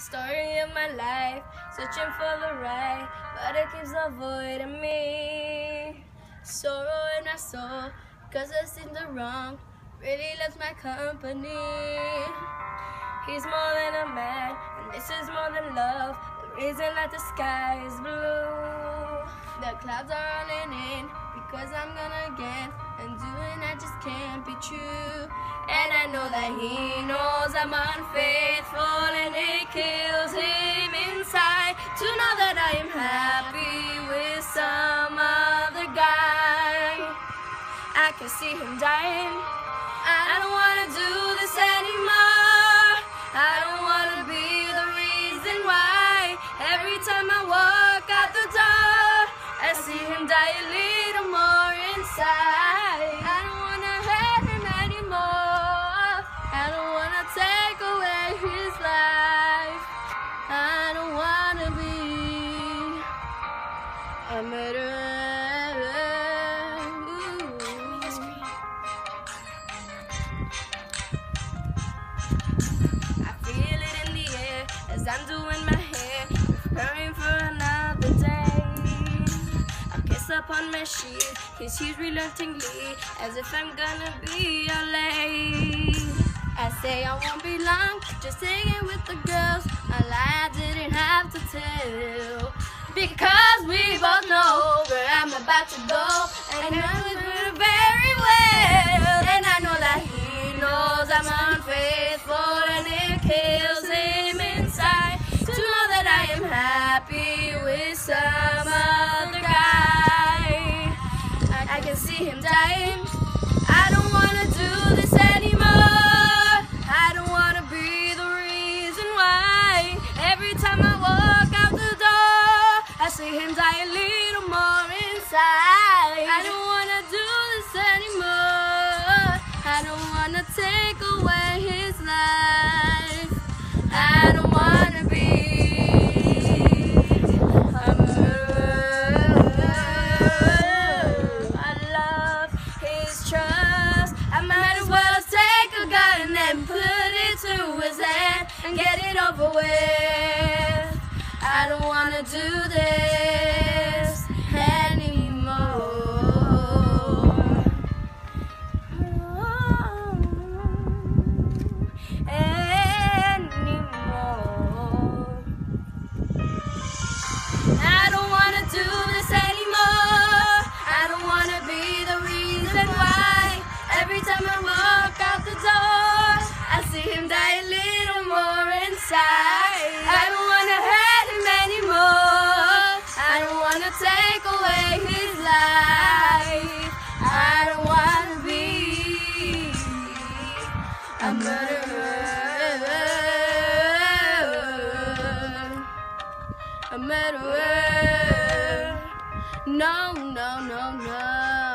Story of my life, searching for the right, but it keeps avoiding me. Sorrow in my soul, cause I seen the wrong, really loves my company. He's more than a man, and this is more than love. The reason that the sky is blue. The clouds are running in because I'm gonna get, and doing that just can't be true. Know that he knows I'm unfaithful, and it kills him inside to know that I am happy with some other guy. I can see him dying. I don't wanna do this anymore. I don't wanna be the reason why. Every time I walk out the door, I see him die a little more I'm doing my hair, preparing for another day. I kiss upon my sheet, kiss he's reluctantly, as if I'm gonna be late. I say I won't be long, just hanging with the girls. A lie I didn't have to tell. Because we both know where I'm about to go, and I'm know it some other guy. I, can see him dying. I don't wanna do this anymore. I don't wanna be the reason why. Every time I walk out the door, I see him die a little more inside. And get it over with. I don't wanna do this a murderer. A murderer. No, no, no, no.